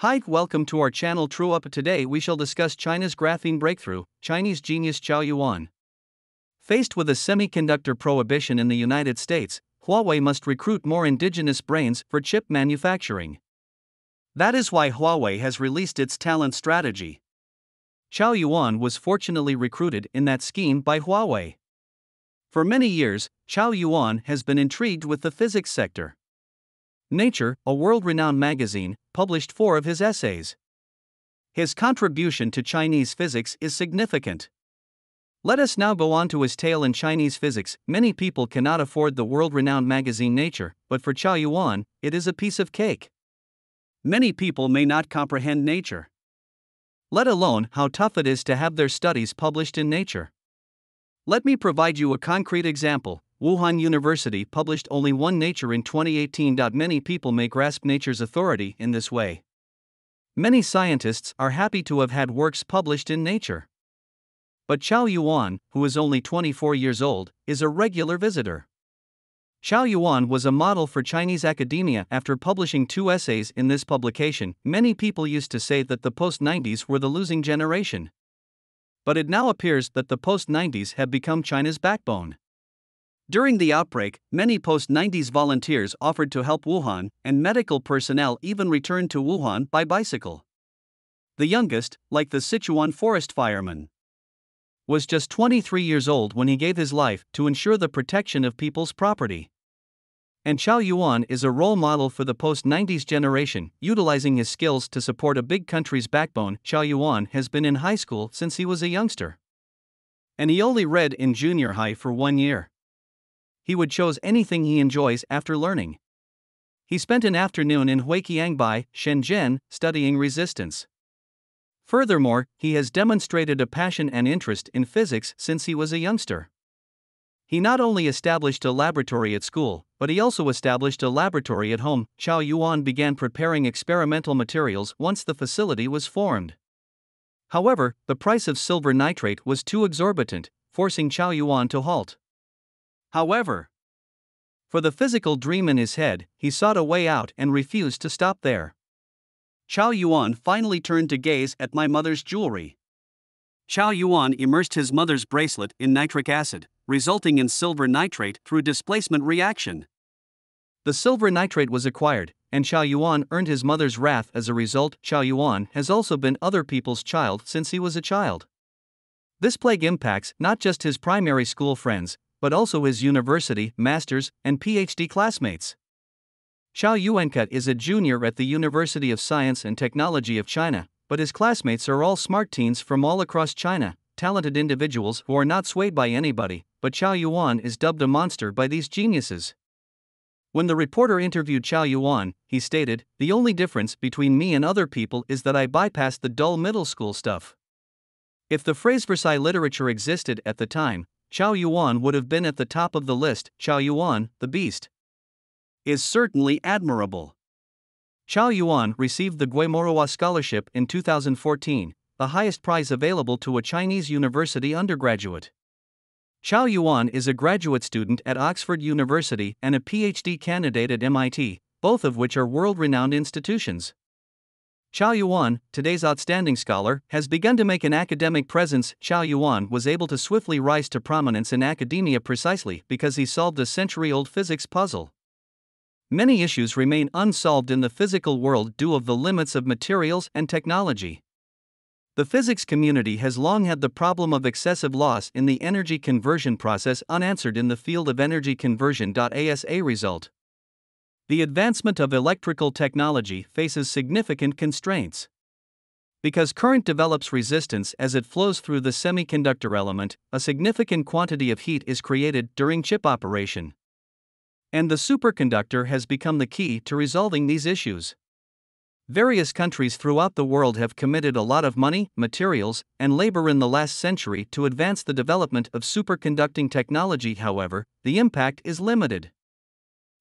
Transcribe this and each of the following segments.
Hi, welcome to our channel True Up. Today we shall discuss China's graphene breakthrough, Chinese genius Cao Yuan. Faced with a semiconductor prohibition in the United States, Huawei must recruit more indigenous brains for chip manufacturing. That is why Huawei has released its talent strategy. Cao Yuan was fortunately recruited in that scheme by Huawei. For many years, Cao Yuan has been intrigued with the physics sector. Nature, a world renowned magazine, published four of his essays. His contribution to Chinese physics is significant. Let us now go on to his tale in Chinese physics. Many people cannot afford the world renowned magazine Nature, but for Cao Yuan, it is a piece of cake. Many people may not comprehend nature, let alone how tough it is to have their studies published in Nature. Let me provide you a concrete example. Wuhan University published only one Nature in 2018. Many people may grasp Nature's authority in this way. Many scientists are happy to have had works published in Nature. But Cao Yuan, who is only 24 years old, is a regular visitor. Cao Yuan was a model for Chinese academia after publishing two essays in this publication. Many people used to say that the post 90s were the losing generation. But it now appears that the post 90s have become China's backbone. During the outbreak, many post 90s volunteers offered to help Wuhan, and medical personnel even returned to Wuhan by bicycle. The youngest, like the Sichuan forest fireman, was just 23 years old when he gave his life to ensure the protection of people's property. And Cao Yuan is a role model for the post 90s generation, utilizing his skills to support a big country's backbone. Cao Yuan has been in high school since he was a youngster. And he only read in junior high for one year he would choose anything he enjoys after learning. He spent an afternoon in Huaqiangbei, Shenzhen, studying resistance. Furthermore, he has demonstrated a passion and interest in physics since he was a youngster. He not only established a laboratory at school, but he also established a laboratory at home. Cao Yuan began preparing experimental materials once the facility was formed. However, the price of silver nitrate was too exorbitant, forcing Cao Yuan to halt. However, for the physical dream in his head, he sought a way out and refused to stop there. Cao Yuan finally turned to gaze at my mother's jewelry. Cao Yuan immersed his mother's bracelet in nitric acid, resulting in silver nitrate through displacement reaction. The silver nitrate was acquired, and Cao Yuan earned his mother's wrath as a result. Cao Yuan has also been other people's child since he was a child. This plague impacts not just his primary school friends, but also his university, master's, and PhD classmates. Xiao Yuankut is a junior at the University of Science and Technology of China, but his classmates are all smart teens from all across China, talented individuals who are not swayed by anybody, but Cao Yuan is dubbed a monster by these geniuses. When the reporter interviewed Cao Yuan, he stated, The only difference between me and other people is that I bypassed the dull middle school stuff. If the phrase Versailles literature existed at the time, Cao Yuan would have been at the top of the list. Cao Yuan, the beast, is certainly admirable. Cao Yuan received the Guo Moruo Scholarship in 2014, the highest prize available to a Chinese university undergraduate. Cao Yuan is a graduate student at Oxford University and a PhD candidate at MIT, both of which are world renowned institutions. Cao Yuan, today's outstanding scholar, has begun to make an academic presence. Cao Yuan was able to swiftly rise to prominence in academia precisely because he solved a century old physics puzzle. Many issues remain unsolved in the physical world due of the limits of materials and technology. The physics community has long had the problem of excessive loss in the energy conversion process unanswered in the field of energy conversion. ASA result the advancement of electrical technology faces significant constraints. Because current develops resistance as it flows through the semiconductor element, a significant quantity of heat is created during chip operation. And the superconductor has become the key to resolving these issues. Various countries throughout the world have committed a lot of money, materials, and labor in the last century to advance the development of superconducting technology, however, the impact is limited.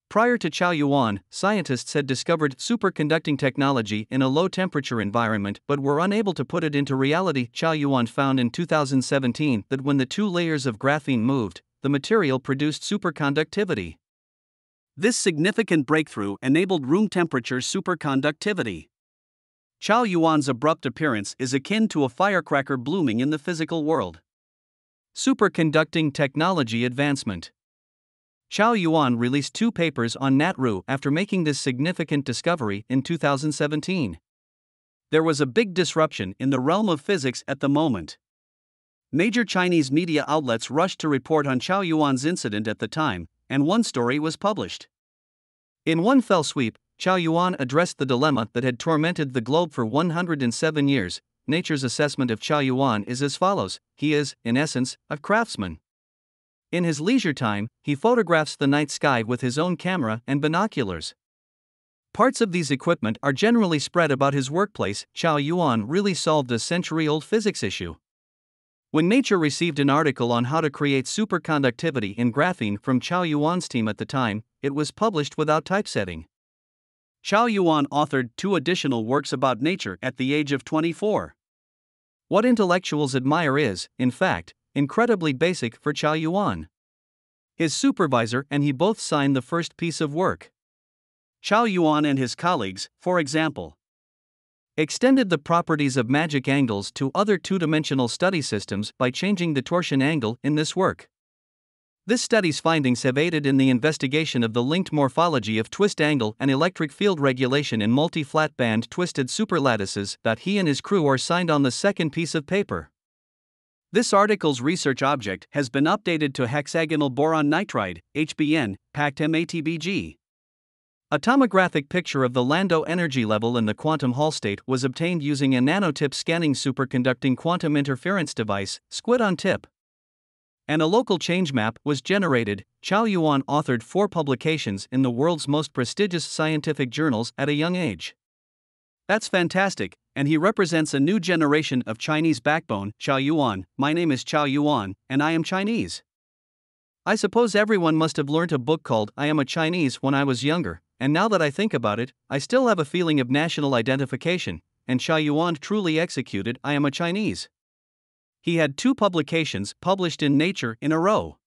Prior to Cao Yuan, scientists had discovered superconducting technology in a low temperature environment but were unable to put it into reality. Cao Yuan found in 2017 that when the two layers of graphene moved, the material produced superconductivity. This significant breakthrough enabled room temperature superconductivity. Cao Yuan's abrupt appearance is akin to a firecracker blooming in the physical world. Superconducting Technology Advancement Cao Yuan released two papers on Nature after making this significant discovery in 2017. There was a big disruption in the realm of physics at the moment. Major Chinese media outlets rushed to report on Cao Yuan's incident at the time, and one story was published. In one fell sweep, Cao Yuan addressed the dilemma that had tormented the globe for 107 years. Nature's assessment of Cao Yuan is as follows he is, in essence, a craftsman. In his leisure time, he photographs the night sky with his own camera and binoculars. Parts of these equipment are generally spread about his workplace. Cao Yuan really solved a century old physics issue. When Nature received an article on how to create superconductivity in graphene from Cao Yuan's team at the time, it was published without typesetting. Cao Yuan authored two additional works about nature at the age of 24. What intellectuals admire is, in fact, incredibly basic for Cao Yuan. His supervisor and he both signed the first piece of work. Cao Yuan and his colleagues, for example, extended the properties of magic angles to other two dimensional study systems by changing the torsion angle in this work. This study's findings have aided in the investigation of the linked morphology of twist angle and electric field regulation in multi flat band twisted superlattices that he and his crew are signed on the second piece of paper. This article's research object has been updated to hexagonal boron nitride, HBN, packed MATBG. A tomographic picture of the Landau energy level in the quantum Hall state was obtained using a nanotip scanning superconducting quantum interference device, SQUID on tip and a local change map was generated. Cao Yuan authored four publications in the world's most prestigious scientific journals at a young age. That's fantastic, and he represents a new generation of Chinese backbone. Cao Yuan, my name is Cao Yuan, and I am Chinese. I suppose everyone must have learnt a book called I Am a Chinese when I was younger, and now that I think about it, I still have a feeling of national identification, and Cao Yuan truly executed I Am a Chinese. He had two publications published in Nature in a row.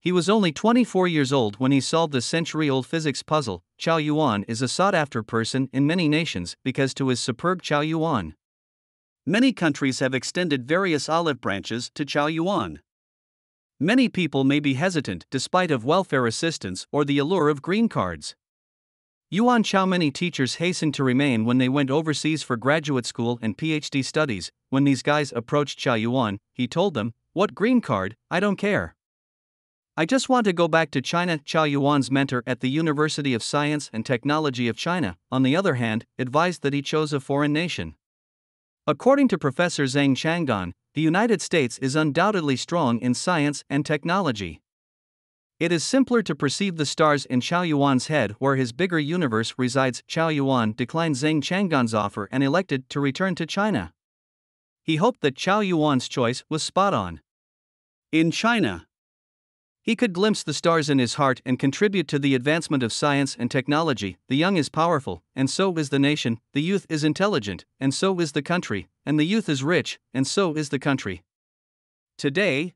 He was only 24 years old when he solved the century old physics puzzle. Cao Yuan is a sought after person in many nations because to his superb Cao Yuan. Many countries have extended various olive branches to Cao Yuan. Many people may be hesitant despite of welfare assistance or the allure of green cards. Yuan Chao many teachers hastened to remain when they went overseas for graduate school and PhD studies. When these guys approached Cao Yuan, he told them, What green card, I don't care. I just want to go back to China. Cao Yuan's mentor at the University of Science and Technology of China, on the other hand, advised that he chose a foreign nation. According to Professor Zhang Changdan, the United States is undoubtedly strong in science and technology. It is simpler to perceive the stars in Cao Yuan's head where his bigger universe resides. Cao Yuan declined Zhang Changdan's offer and elected to return to China. He hoped that Cao Yuan's choice was spot on. In China, he could glimpse the stars in his heart and contribute to the advancement of science and technology. The young is powerful, and so is the nation, the youth is intelligent, and so is the country, and the youth is rich, and so is the country. Today,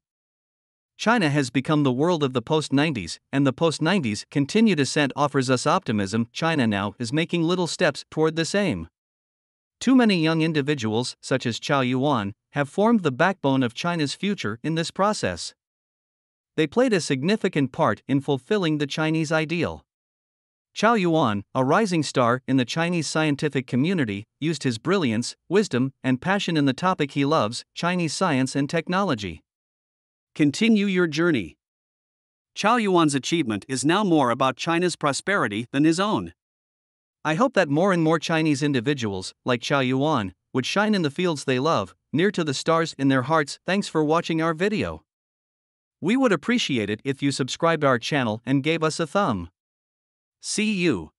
China has become the world of the post 90s, and the post 90s continued ascent offers us optimism. China now is making little steps toward the same. Too many young individuals, such as Cao Yuan, have formed the backbone of China's future in this process. They played a significant part in fulfilling the Chinese ideal. Cao Yuan, a rising star in the Chinese scientific community, used his brilliance, wisdom, and passion in the topic he loves Chinese science and technology. Continue your journey. Cao Yuan's achievement is now more about China's prosperity than his own. I hope that more and more Chinese individuals, like Cao Yuan, would shine in the fields they love, near to the stars in their hearts. Thanks for watching our video. We would appreciate it if you subscribed our channel and gave us a thumb. See you.